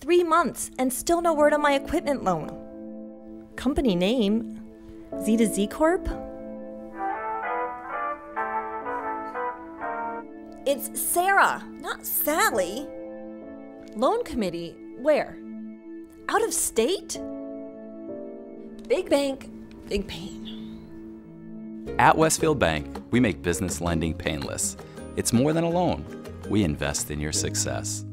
three months and still no word on my equipment loan. Company name Z to Z Corp? It's Sarah, not Sally. Loan committee, where? Out of state? Big bank, big pain. At Westfield Bank, we make business lending painless. It's more than a loan, we invest in your success.